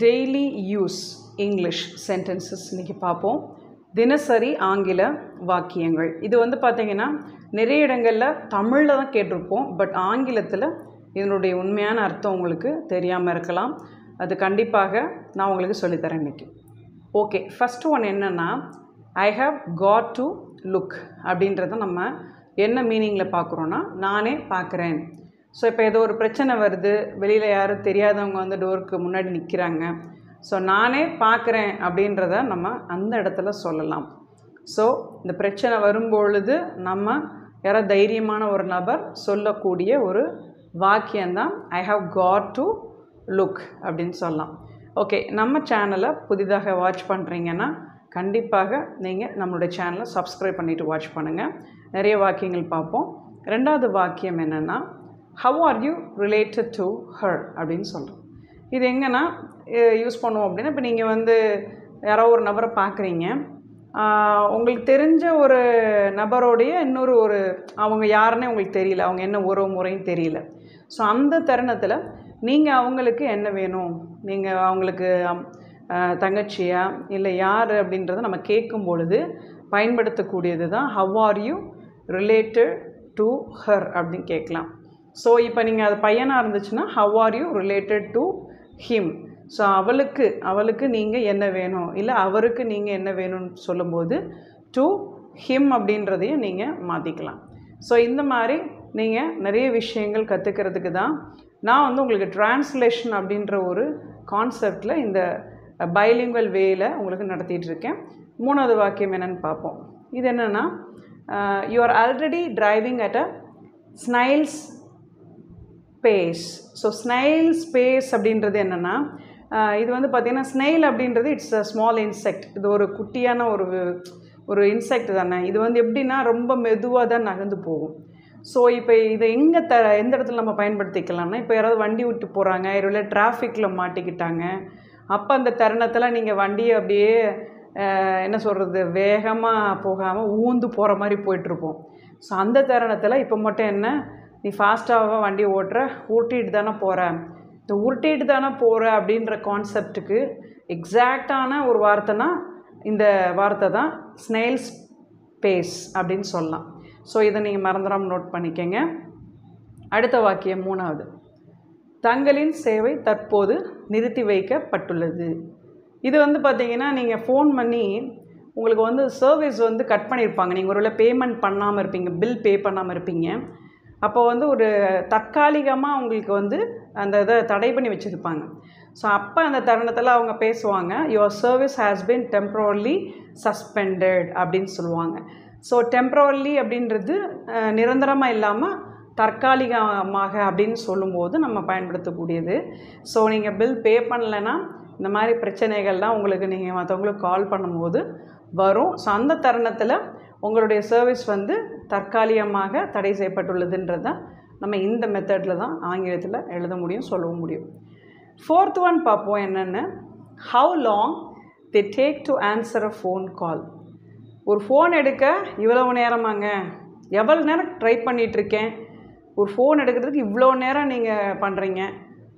Daily use English sentences இன்றைக்கி பார்ப்போம். தினசரி ஆங்கில வாக்கியங்கள். இது வந்து பார்த்திங்கன்னா நிறைய இடங்களில் தமிழில் தான் கேட்டிருப்போம். பட் ஆங்கிலத்தில் இதனுடைய உண்மையான அர்த்தம் உங்களுக்கு தெரியாமல் இருக்கலாம். அது கண்டிப்பாக நான் உங்களுக்கு சொல்லித்தரேன் இன்றைக்கி ஓகே ஃபஸ்ட்டு ஒன் என்னென்னா I have got to look அப்படின்றத நம்ம என்ன மீனிங்கில் பார்க்குறோன்னா நானே பார்க்குறேன். ஸோ இப்போ ஏதோ ஒரு பிரச்சனை வருது வெளியில் யாரும் தெரியாதவங்க வந்து டோருக்கு முன்னாடி நிற்கிறாங்க ஸோ நானே பார்க்குறேன் அப்படின்றத நம்ம அந்த இடத்துல சொல்லலாம். ஸோ இந்த பிரச்சனை வரும்பொழுது நம்ம யாரோ தைரியமான ஒரு நபர் சொல்லக்கூடிய ஒரு வாக்கியம்தான் I have got to look அப்படின்னு சொல்லலாம். ஓகே நம்ம சேனலை புதிதாக வாட்ச் பண்ணுறீங்கன்னா கண்டிப்பாக நீங்கள் நம்மளுடைய சேனலை சப்ஸ்கிரைப் பண்ணிவிட்டு வாட்ச் பண்ணுங்கள் நிறைய வாக்கியங்கள் பார்ப்போம். ரெண்டாவது வாக்கியம் என்னென்னா how are you related to her அப்படின்னு சொல்கிறோம் இது எங்கன்னா யூஸ் பண்ணுவோம் அப்படின்னா இப்போ நீங்கள் வந்து யாரோ ஒரு நபரை பார்க்குறீங்க உங்களுக்கு தெரிஞ்ச ஒரு நபரோடைய இன்னொரு ஒரு அவங்க யாருன்னே உங்களுக்கு தெரியல. அவங்க என்ன உறவு முறையும் தெரியல. ஸோ அந்த தருணத்தில் நீங்கள் அவங்களுக்கு என்ன வேணும்? நீங்கள் அவங்களுக்கு தங்கச்சியா? இல்லை யார் அப்படின்றத நம்ம கேட்கும் பொழுது பயன்படுத்தக்கூடியது தான் how are you related to her அப்படின்னு கேட்கலாம். ஸோ இப்போ நீங்கள் அது பையனாக இருந்துச்சுன்னா how are you related to him so அவளுக்கு அவளுக்கு நீங்கள் என்ன வேணும்? இல்லை அவருக்கு நீங்கள் என்ன வேணும்னு சொல்லும்போது டு ஹிம் அப்படின்றதையும் நீங்கள் மாற்றிக்கலாம் ஸோ இந்த மாதிரி நீங்கள் நிறைய விஷயங்கள் கற்றுக்கிறதுக்கு தான் நான் வந்து உங்களுக்கு டிரான்ஸ்லேஷன் அப்படின்ற ஒரு கான்செப்டில் இந்த பைலிங்குவல் வேயில் உங்களுக்கு நடத்திட்டுருக்கேன் மூணாவது வாக்கியம் என்னென்னு பார்ப்போம். இது என்னென்னா you are already driving at a snail's pace so snail pace அப்படின்றது என்னென்னா இது வந்து பார்த்திங்கன்னா ஸ்னைல் அப்படின்றது இட்ஸ் அ ஸ்மால் இன்செக்ட் இது ஒரு குட்டியான ஒரு ஒரு இன்செக்ட் தானே. இது வந்து எப்படின்னா ரொம்ப மெதுவாக தான் நகர்ந்து போகும். ஸோ இப்போ இதை எங்கே த எந்த இடத்துல நம்ம பயன்படுத்திக்கலாம்னா இப்போ யாராவது வண்டி விட்டு போகிறாங்க இல்லை டிராஃபிக்கில் மாட்டிக்கிட்டாங்க அப்போ அந்த தருணத்தில் நீங்கள் வண்டியை அப்படியே என்ன சொல்கிறது வேகமாக போகாமல் ஊந்து போகிற மாதிரி போயிட்டுருப்போம் ஸோ அந்த தருணத்தில் இப்போ மட்டும் என்ன நீ ஃபாஸ்ட்டாக வண்டி ஓட்டுற உருட்டிட்டு தானே போகிற இந்த உருட்டிட்டு தானே போகிற அப்படின்ற கான்செப்டுக்கு எக்ஸாக்டான ஒரு வார்த்தைனா இந்த வார்த்தை தான் ஸ்னெயில்ஸ் பேஸ் அப்படின்னு சொல்லலாம். ஸோ இதை நீங்கள் மறந்துடாமல் நோட் பண்ணிக்கங்க. அடுத்த வாக்கியம் மூணாவது. தங்களின் சேவை தற்போது நிறுத்தி வைக்கப்பட்டுள்ளது. இது வந்து பார்த்திங்கன்னா நீங்கள் ஃபோன் பண்ணி உங்களுக்கு வந்து சர்வீஸ் வந்து கட் பண்ணியிருப்பாங்க நீங்கள் ஒருவேளை பேமெண்ட் பண்ணாமல் இருப்பீங்க பில் பே பண்ணாமல் இருப்பீங்க. அப்போ வந்து ஒரு தற்காலிகமாக அவங்களுக்கு வந்து அந்த இதை தடை பண்ணி வச்சுருப்பாங்க. ஸோ அப்போ அந்த தருணத்தில் அவங்க பேசுவாங்க your service has been temporarily suspended அப்படின்னு சொல்லுவாங்க. ஸோ டெம்ப்ரவர்லி அப்படின்றது நிரந்தரமாக இல்லாமல் தற்காலிகமாக அப்படின்னு சொல்லும்போது நம்ம பயன்படுத்தக்கூடியது. ஸோ நீங்கள் பில் பே பண்ணலைன்னா இந்த மாதிரி பிரச்சனைகள்லாம் உங்களுக்கு நீங்கள் மற்றவங்களுக்கு கால் பண்ணும்போது வரும். ஸோ அந்த தருணத்தில் உங்களுடைய சர்வீஸ் வந்து தற்காலிகமாக தடை செய்யப்பட்டுள்ளதுன்றது தான் நம்ம இந்த மெத்தடில் தான் ஆங்கிலத்தில் எழுத முடியும் சொல்லவும் முடியும். ஃபோர்த் ஒன் பார்ப்போம் என்னென்னு. How long they take to answer a phone call ஒரு ஃபோன் எடுக்க இவ்வளவு நேரமாங்க? எவ்வளோ நேரம் ட்ரை பண்ணிகிட்ருக்கேன் ஒரு ஃபோன் எடுக்கிறதுக்கு இவ்வளோ நேரம் நீங்கள் பண்ணுறீங்க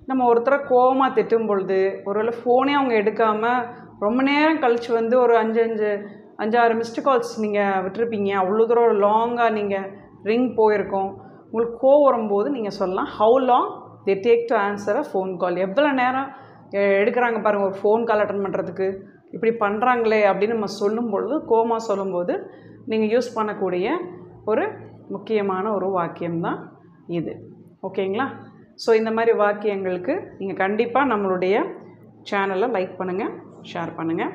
நம்ம ஒருத்தரை கோபமாக திட்டும் பொழுது ஒருவேளை ஃபோனே அவங்க எடுக்காமல் ரொம்ப நேரம் கழித்து வந்து ஒரு அஞ்சு அஞ்சு அஞ்சாறு மிஸ்டு கால்ஸ் நீங்கள் விட்டுருப்பீங்க. அவ்வளோ தூரம் லாங்காக நீங்கள் ரிங் போயிருக்கோம். உங்களுக்கு கோவம் வரும்போது நீங்கள் சொல்லலாம் how long they take to answer a phone call எவ்வளோ நேரம் எடுக்கிறாங்க பாருங்கள் ஒரு ஃபோன் கால் அட்டன் பண்ணுறதுக்கு இப்படி பண்ணுறாங்களே அப்படின்னு நம்ம சொல்லும் பொழுது கோமா சொல்லும்போது நீங்கள் யூஸ் பண்ணக்கூடிய ஒரு முக்கியமான ஒரு வாக்கியம்தான் இது. ஓகேங்களா ஸோ இந்த மாதிரி வாக்கியங்களுக்கு நீங்கள் கண்டிப்பாக நம்மளுடைய சேனலை லைக் பண்ணுங்கள் ஷேர் பண்ணுங்கள்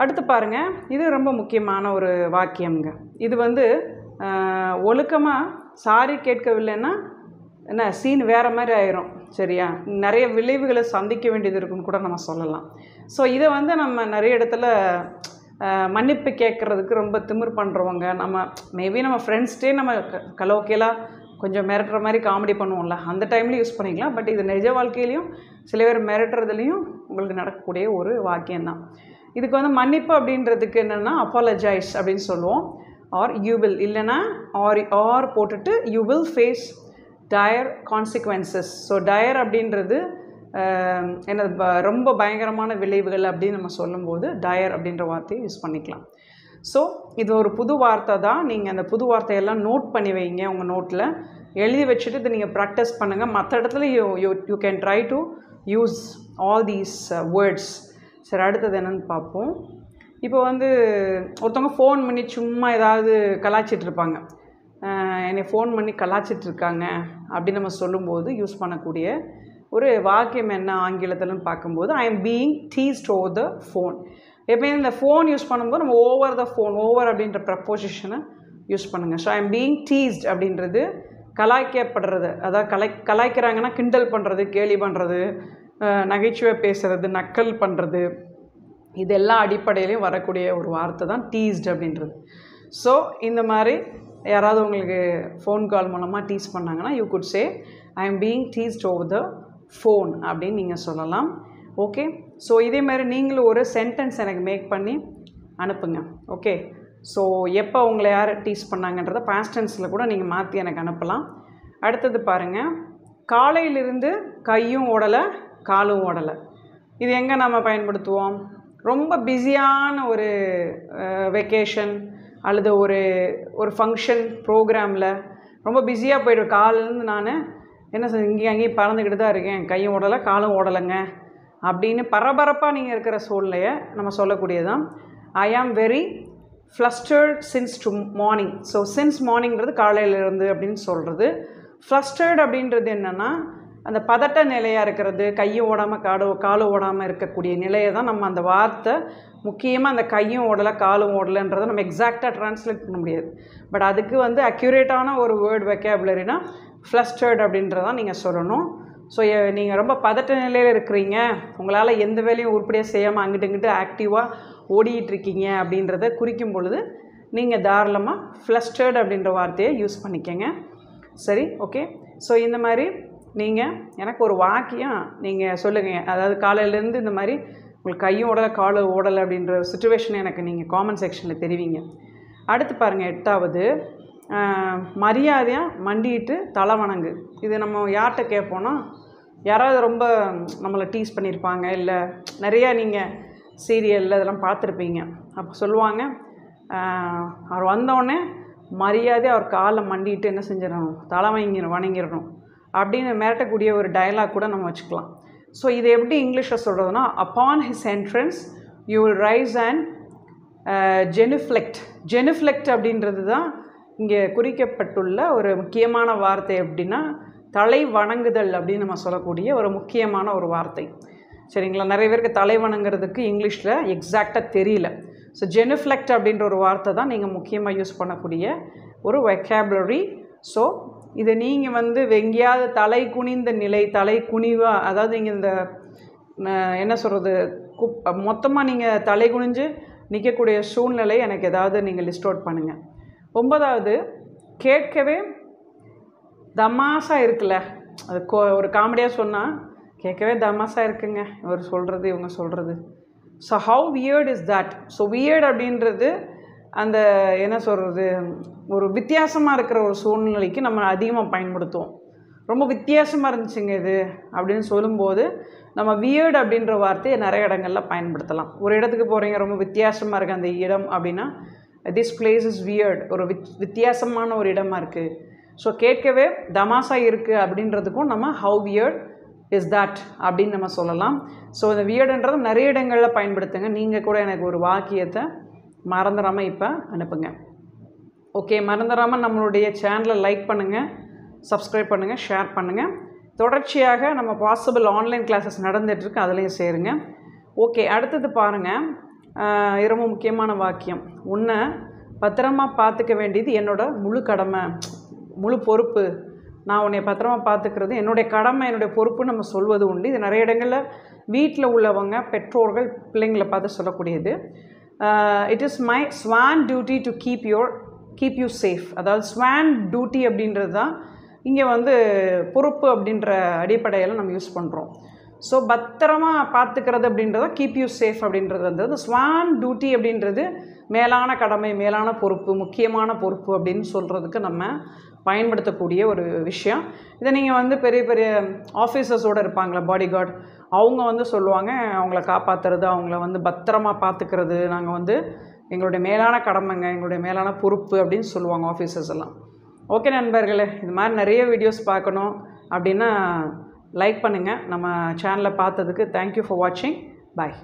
அடுத்து பாருங்கள் இது ரொம்ப முக்கியமான ஒரு வாக்கியம்ங்க. இது வந்து ஒழுக்கமாக சாரி கேட்கவில்லைன்னா என்ன சீன் வேறு மாதிரி ஆயிரும் சரியா? நிறைய விளைவுகளை சந்திக்க வேண்டியது இருக்குன்னு கூட நம்ம சொல்லலாம். ஸோ இதை வந்து நம்ம நிறைய இடத்துல மன்னிப்பு கேட்குறதுக்கு ரொம்ப திமிர் பண்ணுறவங்க நம்ம மேபி நம்ம ஃப்ரெண்ட்ஸ்டே நம்ம கலோக்கியலாக கொஞ்சம் மிரட்டுற மாதிரி காமெடி பண்ணுவோம்ல அந்த டைம்லேயும் யூஸ் பண்ணிக்கலாம். பட் இது நிஜ வாழ்க்கையிலையும் சில பேர் மிரட்டுறதுலேயும் உங்களுக்கு நடக்கக்கூடிய ஒரு வாக்கியம்தான். இதுக்கு வந்து மன்னிப்பு அப்படின்றதுக்கு என்னென்னா அப்பாலஜைஸ் அப்படின்னு சொல்லுவோம். ஆர் யூ வில் இல்லைன்னா ஆர் ஆர் போட்டுட்டு you will face dire consequences so dire அப்படின்றது என்ன ப- ரொம்ப பயங்கரமான விளைவுகள் அப்படின்னு நம்ம சொல்லும்போது டயர் அப்படின்ற வார்த்தையை யூஸ் பண்ணிக்கலாம். ஸோ இது ஒரு புது வார்த்தை தான். நீங்கள் அந்த புது வார்த்தையெல்லாம் நோட் பண்ணி வைங்க உங்கள் நோட்டில் எழுதி வச்சுட்டு இதை நீங்கள் ப்ராக்டிஸ் பண்ணுங்கள் மற்ற இடத்துல you you you can try to use all these words சரி அடுத்தது என்னன்னு பார்ப்போம். இப்போ வந்து ஒருத்தவங்க ஃபோன் பண்ணி சும்மா ஏதாவது கலாய்ச்சிட்டு இருப்பாங்க. என்னை ஃபோன் பண்ணி கலாய்ச்சிட்டு இருக்காங்க அப்படின்னு நம்ம சொல்லும்போது யூஸ் பண்ணக்கூடிய ஒரு வாக்கியம் என்ன ஆங்கிலத்தில்னு பார்க்கும்போது I am being teased over the phone எப்பயுமே இந்த ஃபோன் யூஸ் பண்ணும்போது நம்ம ஓவர் த ஃபோன் ஓவர் அப்படின்ற ப்ரப்போசிஷனை யூஸ் பண்ணுங்கள் so I am being teased அப்படின்றது கலாய்க்கப்படுறது. அதாவது கலை கலாய்க்கிறாங்கன்னா கிண்டல் பண்ணுறது கேலி பண்ணுறது நகைச்சுவை பேசுகிறது நக்கல் பண்ணுறது இதெல்லாம் அடிப்படையிலையும் வரக்கூடிய ஒரு வார்த்தை தான் டீஸ்ட் அப்படின்றது. ஸோ இந்த மாதிரி யாராவது உங்களுக்கு ஃபோன் கால் மூலமாக டீஸ் பண்ணாங்கன்னா you could say I am being teased over the phone அப்படின்னு நீங்கள் சொல்லலாம். ஓகே ஸோ இதே மாதிரி நீங்களும் ஒரு சென்டென்ஸ் எனக்கு மேக் பண்ணி அனுப்புங்க. ஓகே ஸோ எப்போ உங்களை யார் டீஸ் பண்ணாங்கன்றத பாஸ்டன்ஸில் கூட நீங்கள் மாற்றி எனக்கு அனுப்பலாம். அடுத்தது பாருங்கள் காலையிலிருந்து கையும் ஓடலை காலும் ஓடலை. இது எங்கே நம்ம பயன்படுத்துவோம்? ரொம்ப பிஸியான ஒரு வெக்கேஷன் அல்லது ஒரு ஒரு ஃபங்க்ஷன் ப்ரோக்ராமில் ரொம்ப பிஸியாக போய்டும். காலிலேருந்து நான் என்ன செய் இங்கேயும் அங்கேயும் பறந்துக்கிட்டு தான் இருக்கேன். கையும் ஓடலை காலும் ஓடலைங்க. அப்படின்னு பரபரப்பாக நீங்கள் இருக்கிற சூழ்நிலையை நம்ம சொல்லக்கூடியதான் I am very flustered since to morning so since மார்னிங்கிறது காலையிலேருந்து அப்படின்னு சொல்கிறது ஃப்ளஸ்டர்ட் அப்படின்றது என்னென்னா அந்த பதட்ட நிலையாக இருக்கிறது கையும் ஓடாமல் காடு காலும் ஓடாமல் இருக்கக்கூடிய நிலையை தான் நம்ம அந்த வார்த்தை முக்கியமாக அந்த கையும் ஓடலை காலும் ஓடலைன்றதை நம்ம எக்ஸாக்டாக ட்ரான்ஸ்லேட் பண்ண முடியாது. பட் அதுக்கு வந்து அக்யூரேட்டான ஒரு வேர்டு வெக்கேபுலரினா ஃப்ளஸ்டர்ட் அப்படின்றதான் நீங்கள் சொல்லணும். ஸோ நீங்கள் ரொம்ப பதட்ட நிலையில் இருக்கிறீங்க உங்களால் எந்த வேலையும் உருப்படியாக செய்யாமல் அங்கிட்டு இங்கிட்டு ஆக்டிவாக ஓடிட்டு இருக்கீங்க அப்படின்றத குறிக்கும் பொழுது நீங்கள் தாராளமாக ஃப்ளஸ்டர்ட் அப்படின்ற வார்த்தையை யூஸ் பண்ணிக்கங்க. சரி ஓகே ஸோ இந்த மாதிரி நீங்கள் எனக்கு ஒரு வாக்கியம் நீங்கள் சொல்லுங்கள் அதாவது காலையிலேருந்து இந்த மாதிரி உங்களுக்கு கையும் ஓடலை காலும் ஓடலை அப்படின்ற சுச்சுவேஷன் எனக்கு நீங்கள் காமெண்ட் செக்ஷனில் தெரிவிங்க. அடுத்து பாருங்கள் எட்டாவது மரியாதையாக மண்டிட்டு தலை வணங்கு. இது நம்ம யார்கிட்ட கேட்போன்னா யாராவது ரொம்ப நம்மளை டீஸ் பண்ணியிருப்பாங்க இல்லை நிறையா நீங்கள் சீரியலில் இதெல்லாம் பார்த்துருப்பீங்க. அப்போ சொல்லுவாங்க அவர் வந்தோடனே மரியாதையாக அவர் காலை மண்டிட்டு என்ன செஞ்சிடணும்? தலை வணங்கி வணங்கிடணும் அப்படின்னு மிரட்டக்கூடிய ஒரு டயலாக் கூட நம்ம வச்சுக்கலாம். ஸோ இது எப்படி இங்கிலீஷில் சொல்கிறதுனா upon his entrance you will rise and genuflect genuflect அப்படின்றது தான் இங்கே குறிக்கப்பட்டுள்ள ஒரு முக்கியமான வார்த்தை எப்படின்னா தலை வணங்குதல் அப்படின்னு நம்ம சொல்லக்கூடிய ஒரு முக்கியமான ஒரு வார்த்தை. சரிங்களா? நிறைய பேருக்கு தலை வணங்குறதுக்கு இங்கிலீஷில் எக்ஸாக்டாக தெரியல. ஸோ ஜெனிஃப்ளெக்ட் அப்படின்ற ஒரு வார்த்தை தான் நீங்கள் முக்கியமாக யூஸ் பண்ணக்கூடிய ஒரு வெக்காபுலரி ஸோ இதை நீங்கள் வந்து எங்கேயாவது தலை குனிந்த நிலை தலை குனிவாக அதாவது இங்கே இந்த என்ன சொல்கிறது குப் மொத்தமாக நீங்கள் தலை குனிஞ்சு நிற்கக்கூடிய சூழ்நிலை எனக்கு ஏதாவது நீங்கள் லிஸ்ட் அவுட் பண்ணுங்கள் ஒன்பதாவது கேட்கவே தமாசாக இருக்குல்ல அது கோ ஒரு காமெடியாக சொன்னால் கேட்கவே தமாசாக இருக்குங்க இவர் சொல்கிறது இவங்க சொல்கிறது so how weird is that so weird அப்படின்றது அந்த என்ன சொல்கிறது ஒரு வித்தியாசமாக இருக்கிற ஒரு சூழ்நிலைக்கு நம்ம அதிகமாக பயன்படுத்துவோம். ரொம்ப வித்தியாசமாக இருந்துச்சுங்க இது அப்படின்னு சொல்லும்போது நம்ம வியர்டு அப்படின்ற வார்த்தையை நிறைய இடங்களில் பயன்படுத்தலாம். ஒரு இடத்துக்கு போகிறீங்க ரொம்ப வித்தியாசமாக இருக்குது அந்த இடம் அப்படின்னா திஸ் பிளேஸ் இஸ் வியர்டு ஒரு வித் வித்தியாசமான ஒரு இடமா இருக்குது ஸோ கேட்கவே தமாசா இருக்குது அப்படின்றதுக்கும் நம்ம ஹவு வியர்ட் இஸ் தட் அப்படின்னு நம்ம சொல்லலாம். ஸோ இந்த வியர்டுன்றது நிறைய இடங்களில் பயன்படுத்துங்க. நீங்கள் கூட எனக்கு ஒரு வாக்கியத்தை மறந்துடாமல் இப்போ அனுப்புங்க. ஓகே மறந்துடாமல் நம்மளுடைய சேனலை லைக் பண்ணுங்கள் சப்ஸ்கிரைப் பண்ணுங்கள் ஷேர் பண்ணுங்கள் தொடர்ச்சியாக நம்ம பாசிபிள் ஆன்லைன் கிளாஸஸ் நடந்துகிட்ருக்கு அதுலேயும் சேருங்க. ஓகே அடுத்தது பாருங்கள் ரொம்ப முக்கியமான வாக்கியம். உன்னை பத்திரமாக பார்த்துக்க வேண்டியது என்னோடய முழு கடமை முழு பொறுப்பு. நான் உன்னை பத்திரமா பார்த்துக்கிறது என்னுடைய கடமை என்னுடைய பொறுப்பு நம்ம சொல்வது உண்டு. இது நிறைய இடங்களில் வீட்டில் உள்ளவங்க பெற்றோர்கள் பிள்ளைங்களை பார்த்து சொல்லக்கூடியது. It is my sworn duty to keep your keep you safe அதாவது ஸ்வான் டியூட்டி அப்படின்றது தான் இங்கே வந்து பொறுப்பு அப்படின்ற அடிப்படையில் நம்ம யூஸ் பண்ணுறோம் ஸோ பத்திரமா பார்த்துக்கிறது அப்படின்றத கீப் யூ சேஃப் அப்படின்றது வந்து அந்த ஸ்வான் டியூட்டி அப்படின்றது மேலான கடமை மேலான பொறுப்பு முக்கியமான பொறுப்பு அப்படின்னு சொல்கிறதுக்கு நம்ம பயன்படுத்தக்கூடிய ஒரு விஷயம். இதை நீங்கள் வந்து பெரிய பெரிய ஆஃபீஸர்ஸோடு இருப்பாங்களே பாடி கார்டு அவங்க வந்து சொல்லுவாங்க அவங்கள காப்பாற்றுறது அவங்கள வந்து பத்திரமா பார்த்துக்கிறது நாங்கள் வந்து எங்களுடைய மேலான கடமைங்க எங்களுடைய மேலான பொறுப்பு அப்படின்னு சொல்லுவாங்க ஆஃபீஸர்ஸ் எல்லாம். ஓகே நண்பர்களே இது மாதிரி நிறைய வீடியோஸ் பார்க்கணும் அப்படின்னா லைக் பண்ணுங்கள் நம்ம சேனலை பார்த்ததுக்கு தேங்க்யூ ஃபார் வாட்சிங் பாய்